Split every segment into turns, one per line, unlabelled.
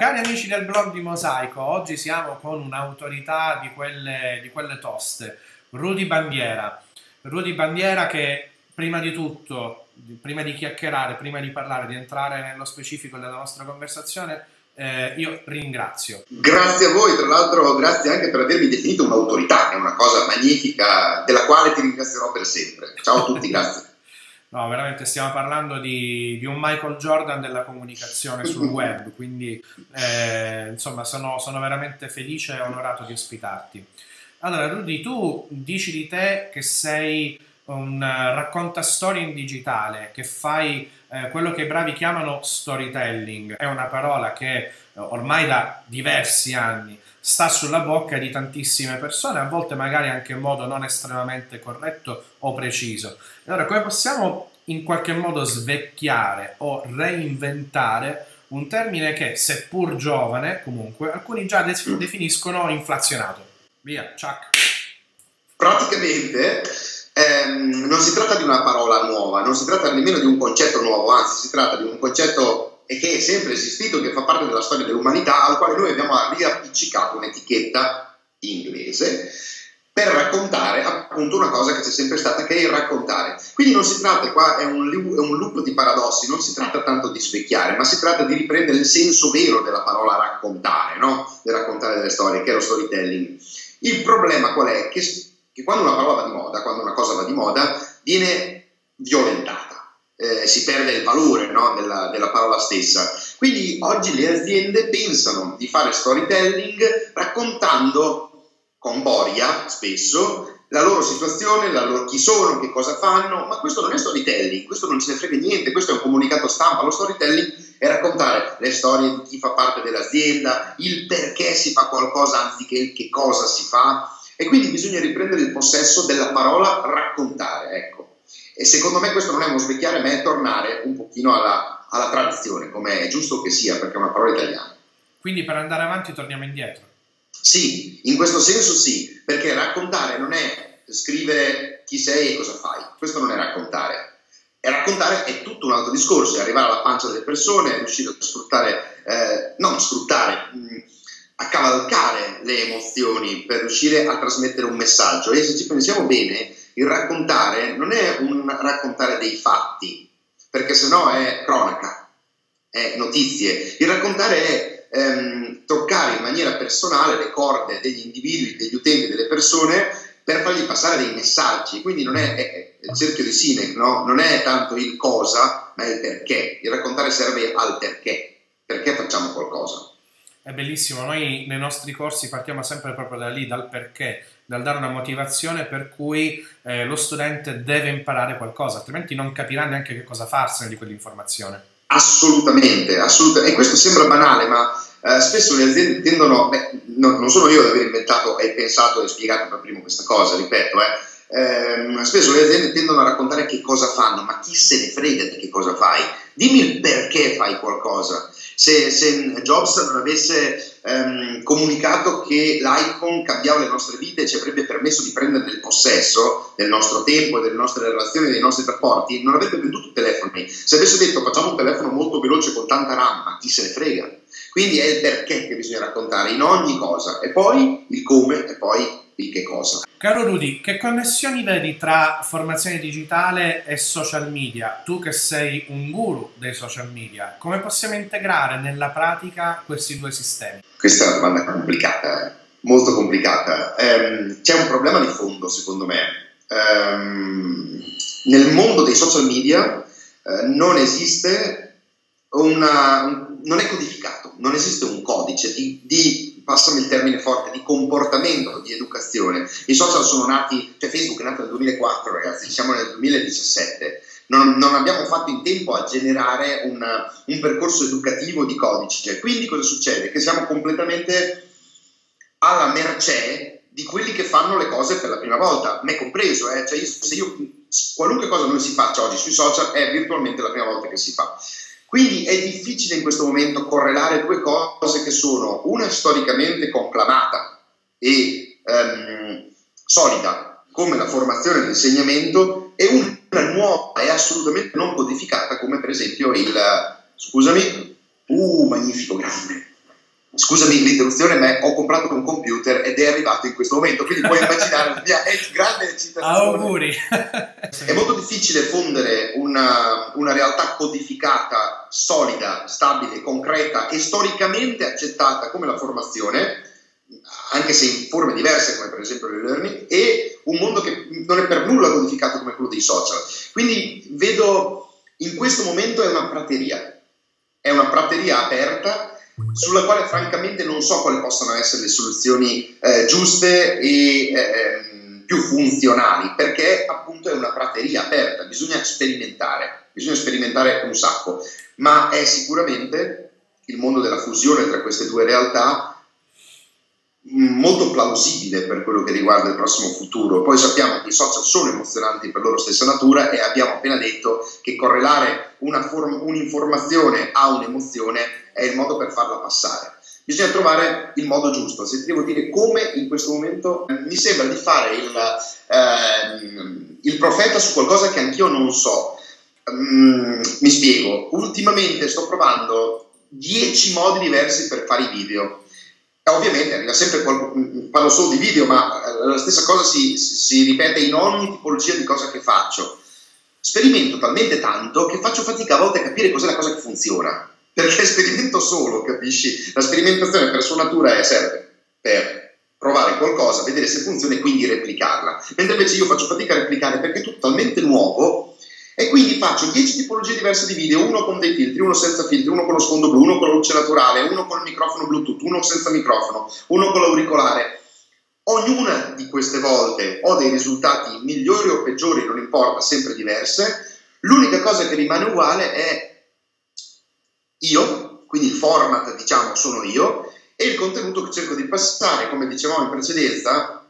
Cari amici del blog di Mosaico, oggi siamo con un'autorità di quelle, di quelle toste, Rudy Bandiera. Rudy Bandiera che prima di tutto, prima di chiacchierare, prima di parlare, di entrare nello specifico della nostra conversazione, eh, io ringrazio.
Grazie a voi, tra l'altro grazie anche per avermi definito un'autorità, è una cosa magnifica della quale ti ringrazierò per sempre. Ciao a tutti, grazie.
No, veramente stiamo parlando di, di, un Michael Jordan della comunicazione sul web, quindi eh, insomma sono, sono, veramente felice e onorato di ospitarti. Allora, Rudy, tu dici di te che sei un uh, racconta storie in digitale, che fai eh, quello che i bravi chiamano storytelling. È una parola che eh, ormai da diversi anni sta sulla bocca di tantissime persone, a volte magari anche in modo non estremamente corretto o preciso. Allora, come possiamo in qualche modo svecchiare o reinventare un termine che, seppur giovane, comunque, alcuni già definiscono inflazionato? Via, ciak.
Praticamente ehm, non si tratta di una parola nuova, non si tratta nemmeno di un concetto nuovo, anzi si tratta di un concetto che è sempre esistito, che fa parte della storia dell'umanità, al quale noi abbiamo riappiccicato un'etichetta inglese per raccontare appunto una cosa che c'è sempre stata, che è il raccontare. Quindi non si tratta, qua è un, è un loop di paradossi, non si tratta tanto di svecchiare, ma si tratta di riprendere il senso vero della parola raccontare, no? Di raccontare delle storie, che è lo storytelling. Il problema qual è? Che che quando una parola va di moda, quando una cosa va di moda, viene violentata, eh, si perde il valore no, della, della, parola stessa. Quindi oggi le aziende pensano di fare storytelling raccontando con boria spesso la loro situazione, la loro, chi sono, che cosa fanno, ma questo non è storytelling, questo non ce ne frega niente, questo è un comunicato stampa, lo storytelling è raccontare le storie di chi fa parte dell'azienda, il perché si fa qualcosa anziché il che cosa si fa, e quindi bisogna riprendere il possesso della parola raccontare, ecco. E secondo me questo non è uno svecchiare, ma è tornare un pochino alla, alla tradizione, come è giusto che sia, perché è una parola italiana.
Quindi per andare avanti torniamo indietro?
Sì, in questo senso sì, perché raccontare non è scrivere chi sei e cosa fai, questo non è raccontare. E raccontare è tutto un altro discorso, è arrivare alla pancia delle persone, riuscire a sfruttare, eh, non sfruttare, mh, mm, a cavalcare le emozioni per riuscire a trasmettere un messaggio. E se ci pensiamo bene, il raccontare non è un raccontare dei fatti, perché sennò è cronaca, è notizie. Il raccontare è ehm, toccare in maniera personale le corde degli individui, degli utenti, delle persone per fargli passare dei messaggi. Quindi non è, è, è il cerchio di Sinek, no? non è tanto il cosa, ma è il perché. Il raccontare serve al perché. Perché facciamo qualcosa?
È bellissimo, noi nei nostri corsi partiamo sempre proprio da lì, dal perché, dal dare una motivazione per cui eh, lo studente deve imparare qualcosa, altrimenti non capirà neanche che cosa farsene di quell'informazione.
Assolutamente, assolutamente. E questo sembra banale, ma eh, spesso le aziende tendono, beh, no, non sono io ad aver inventato e pensato e spiegato per primo questa cosa, ripeto, eh, eh, spesso le aziende tendono a raccontare che cosa fanno, ma chi se ne frega di che cosa fai? Dimmi il perché fai qualcosa se, se Jobs non avesse ehm, comunicato che l'iPhone cambiava le nostre vite e ci avrebbe permesso di prendere il possesso del nostro tempo, delle nostre relazioni, dei nostri rapporti, non avrebbe venduto telefoni. Se avesse detto facciamo un telefono molto veloce con tanta RAM, ma chi se ne frega? Quindi è il perché che bisogna raccontare in ogni cosa e poi il come e poi il che cosa.
Caro Rudy, che connessioni vedi tra formazione digitale e social media? Tu che sei un guru dei social media, come possiamo integrare nella pratica questi due sistemi?
Questa è una domanda complicata, eh? molto complicata. Um, c'è un problema di fondo, secondo me. Um, nel mondo dei social media uh, non esiste una, un, non è codificato, non esiste un codice di, di passami il termine forte, di comportamento, di educazione. I social sono nati, cioè Facebook è nato nel 2004 ragazzi, siamo nel 2017, non, non abbiamo fatto in tempo a generare una, un percorso educativo di codice. Quindi cosa succede? Che siamo completamente alla mercé di quelli che fanno le cose per la prima volta, me compreso, eh? cioè io, se io, qualunque cosa noi si faccia oggi sui social è virtualmente la prima volta che si fa. Quindi è difficile in questo momento correlare due cose che sono una storicamente conclamata e ehm, solida come la formazione e l'insegnamento e una nuova e assolutamente non codificata come per esempio il, scusami, uh, magnifico, grande, scusami l'interruzione, ma ho comprato un computer ed è arrivato in questo momento, quindi puoi immaginare la mia grande eccitazione.
Auguri!
è molto difficile fondere una, una, realtà codificata, solida, stabile, concreta e storicamente accettata come la formazione, anche se in forme diverse come per esempio l'e-learning, e un mondo che non è per nulla codificato come quello dei social. Quindi vedo in questo momento è una prateria, è una prateria aperta sulla quale francamente non so quali possano essere le soluzioni eh, giuste e eh, ehm, più funzionali, perché appunto è una prateria aperta, bisogna sperimentare, bisogna sperimentare un sacco, ma è sicuramente il mondo della fusione tra queste due realtà molto plausibile per quello che riguarda il prossimo futuro. Poi sappiamo che i social sono emozionanti per loro stessa natura e abbiamo appena detto che correlare form- un'informazione a un'emozione è il modo per farla passare. Bisogna trovare il modo giusto. Se devo dire come in questo momento, mi sembra di fare il, ehm, il profeta su qualcosa che anch'io non so. Mm, mi spiego. Ultimamente sto provando 10 modi diversi per fare i video ovviamente arriva sempre qualcuno, parlo solo di video, ma eh, la stessa cosa si, si, ripete in ogni tipologia di cosa che faccio. Sperimento talmente tanto che faccio fatica a volte a capire cos'è la cosa che funziona, perché sperimento solo, capisci? La sperimentazione per sua natura serve per provare qualcosa, vedere se funziona e quindi replicarla, mentre invece io faccio fatica a replicare perché è tutto talmente nuovo e quindi faccio 10 tipologie diverse di video, uno con dei filtri, uno senza filtri, uno con lo sfondo blu, uno con la luce naturale, uno con il microfono Bluetooth, uno senza microfono, uno con l'auricolare. Ognuna di queste volte ho dei risultati migliori o peggiori, non importa, sempre diverse. L'unica cosa che rimane uguale è io, quindi il format, diciamo, sono io, e il contenuto che cerco di passare, come dicevamo in precedenza,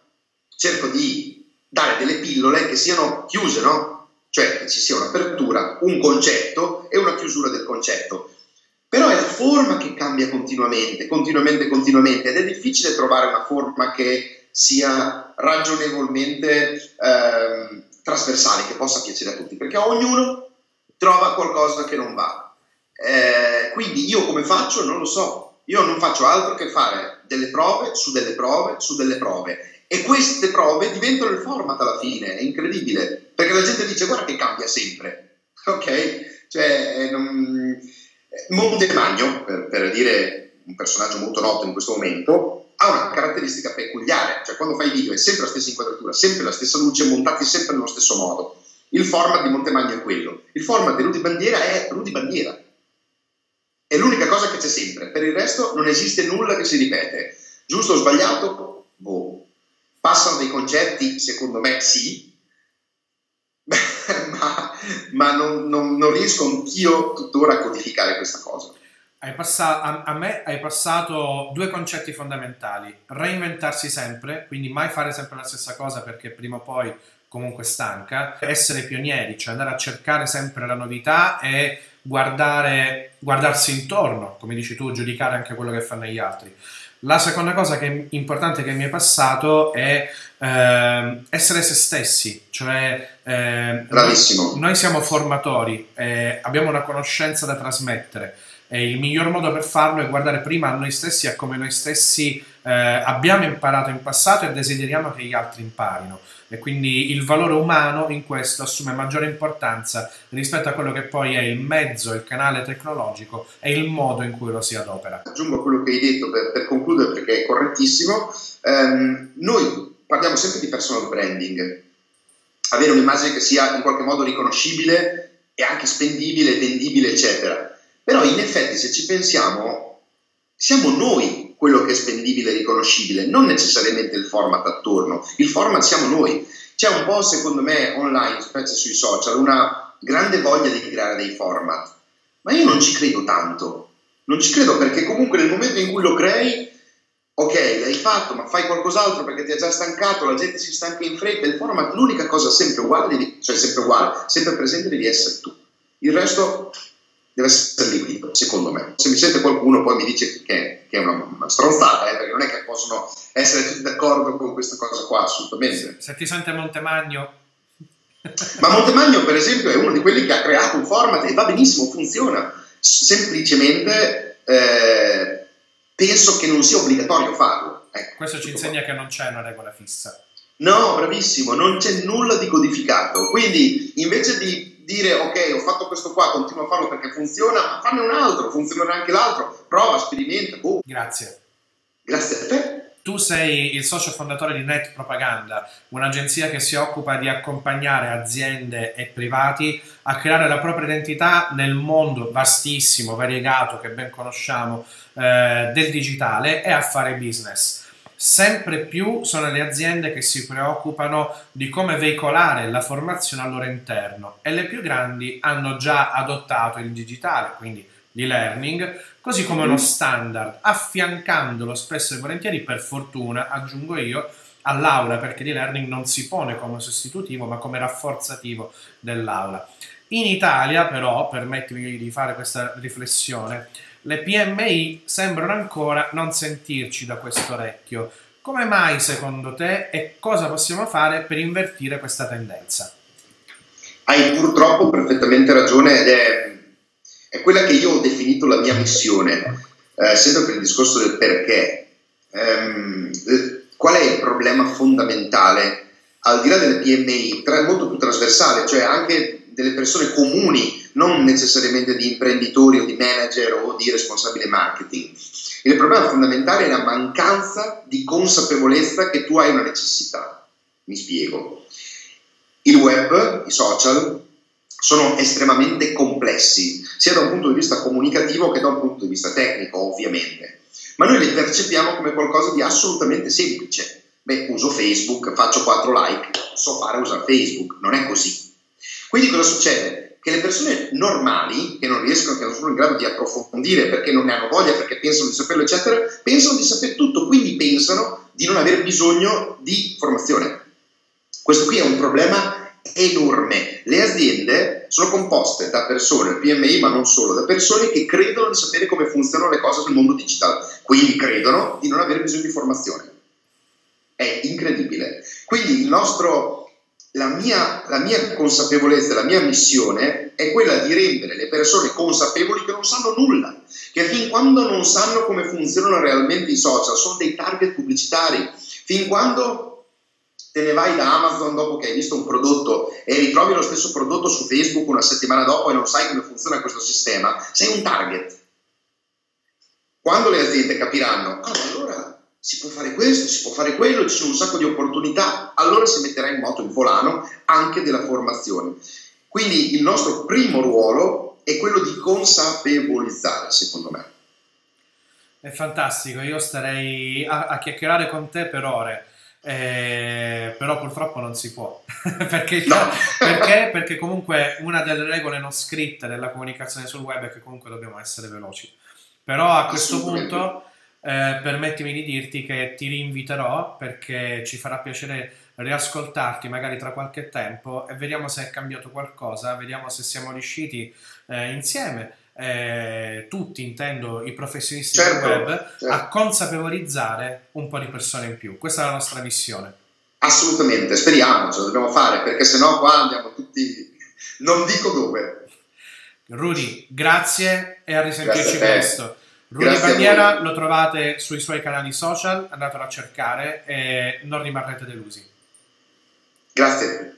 cerco di dare delle pillole che siano chiuse, no? Cioè che ci sia un'apertura, un concetto e una chiusura del concetto. Però è la forma che cambia continuamente, continuamente, continuamente ed è difficile trovare una forma che sia ragionevolmente eh, trasversale, che possa piacere a tutti, perché ognuno trova qualcosa che non va. Eh, quindi io come faccio non lo so, io non faccio altro che fare delle prove su delle prove su delle prove e queste prove diventano il format alla fine, è incredibile, perché la gente dice guarda che cambia sempre, ok? Cioè, non... Montemagno, per, per dire un personaggio molto noto in questo momento, ha una caratteristica peculiare, cioè quando fai video è sempre la stessa inquadratura, sempre la stessa luce, montati sempre nello stesso modo. Il format di Montemagno è quello. Il format di Rudy Bandiera è Rudy Bandiera. È l'unica cosa che c'è sempre. Per il resto non esiste nulla che si ripete. Giusto o sbagliato? Passano dei concetti? Secondo me sì, ma, ma non, non, non, riesco anch'io tuttora a codificare questa cosa.
Hai passato, a, a, me hai passato due concetti fondamentali, reinventarsi sempre, quindi mai fare sempre la stessa cosa perché prima o poi comunque stanca, essere pionieri, cioè andare a cercare sempre la novità e guardare, guardarsi intorno, come dici tu, giudicare anche quello che fanno gli altri. La seconda cosa che è importante che mi è passato è eh, essere se stessi, cioè
eh, Bravissimo.
Noi, siamo formatori, eh, abbiamo una conoscenza da trasmettere e il miglior modo per farlo è guardare prima a noi stessi e a come noi stessi eh, abbiamo imparato in passato e desideriamo che gli altri imparino e quindi il valore umano in questo assume maggiore importanza rispetto a quello che poi è il mezzo, il canale tecnologico e il modo in cui lo si adopera.
Aggiungo quello che hai detto per, per concludere perché è correttissimo. Um, noi parliamo sempre di personal branding, avere un'immagine che sia in qualche modo riconoscibile e anche spendibile, vendibile, eccetera. Però in effetti se ci pensiamo, siamo noi quello che è spendibile e riconoscibile, non necessariamente il format attorno, il format siamo noi. C'è un po', secondo me, online, specie sui social, una grande voglia di creare dei format, ma io non ci credo tanto, non ci credo perché comunque nel momento in cui lo crei, ok, l'hai fatto, ma fai qualcos'altro perché ti ha già stancato, la gente si stanca in fretta, il format, l'unica cosa sempre uguale, cioè sempre uguale, sempre presente devi essere tu. Il resto deve essere liquido, secondo me. Se mi sente qualcuno poi mi dice che, che è una, una stronzata, eh, perché non è che possono essere tutti d'accordo con questa cosa qua, assolutamente.
Se ti sente Montemagno...
Ma Montemagno, per esempio, è uno di quelli che ha creato un format e va benissimo, funziona. Semplicemente eh, penso che non sia obbligatorio farlo. Ecco,
Questo ci insegna qua. che non c'è una regola fissa.
No, bravissimo, non c'è nulla di codificato. Quindi invece di dire ok, ho fatto questo qua, continuo a farlo perché funziona, ma fanne un altro, funzionerà anche l'altro, prova, sperimenta. Boh.
Grazie.
Grazie a te.
Tu sei il socio fondatore di Net Propaganda, un'agenzia che si occupa di accompagnare aziende e privati a creare la propria identità nel mondo vastissimo, variegato, che ben conosciamo, eh, del digitale e a fare business sempre più sono le aziende che si preoccupano di come veicolare la formazione al loro interno e le più grandi hanno già adottato il digitale, quindi l'e-learning, così come uno standard, affiancandolo spesso e volentieri, per fortuna, aggiungo io, all'aula, perché l'e-learning non si pone come sostitutivo, ma come rafforzativo dell'aula. In Italia, però, permettimi di fare questa riflessione, le PMI sembrano ancora non sentirci da questo orecchio. Come mai secondo te e cosa possiamo fare per invertire questa tendenza?
Hai purtroppo perfettamente ragione ed è, è quella che io ho definito la mia missione, eh, sempre per il discorso del perché. Um, qual è il problema fondamentale? Al di là delle PMI, tra, molto più trasversale, cioè anche delle persone comuni non necessariamente di imprenditori o di manager o di responsabile marketing. Il problema fondamentale è la mancanza di consapevolezza che tu hai una necessità. Mi spiego. Il web, i social, sono estremamente complessi, sia da un punto di vista comunicativo che da un punto di vista tecnico, ovviamente. Ma noi li percepiamo come qualcosa di assolutamente semplice. Beh, uso Facebook, faccio 4 like, so fare usare Facebook. Non è così. Quindi cosa succede? che le persone normali, che non riescono, che non sono in grado di approfondire perché non ne hanno voglia, perché pensano di saperlo, eccetera, pensano di sapere tutto, quindi pensano di non avere bisogno di formazione. Questo qui è un problema enorme. Le aziende sono composte da persone, PMI, ma non solo, da persone che credono di sapere come funzionano le cose nel mondo digitale, quindi credono di non avere bisogno di formazione. È incredibile. Quindi il nostro la mia, la mia, consapevolezza, la mia missione è quella di rendere le persone consapevoli che non sanno nulla, che fin quando non sanno come funzionano realmente i social, sono dei target pubblicitari, fin quando te ne vai da Amazon dopo che hai visto un prodotto e ritrovi lo stesso prodotto su Facebook una settimana dopo e non sai come funziona questo sistema, sei un target. Quando le aziende capiranno, ah, allora si può fare questo, si può fare quello, ci sono un sacco di opportunità, allora si metterà in moto il volano anche della formazione. Quindi il nostro primo ruolo è quello di consapevolizzare, secondo me.
È fantastico, io starei a, a chiacchierare con te per ore. Eh, però purtroppo non si può perché, no. perché? perché comunque una delle regole non scritte della comunicazione sul web è che comunque dobbiamo essere veloci però a questo punto eh, permettimi di dirti che ti rinviterò perché ci farà piacere riascoltarti magari tra qualche tempo e vediamo se è cambiato qualcosa, vediamo se siamo riusciti eh, insieme, eh, tutti intendo i professionisti certo, del web, certo. a consapevolizzare un po' di persone in più. Questa è la nostra missione.
Assolutamente, speriamo, ce lo dobbiamo fare perché sennò qua andiamo tutti, non dico dove.
Rudy, grazie e a risentirci presto. Rudy Bandiera lo trovate sui suoi canali social, andatelo a cercare e non rimarrete delusi.
Grazie.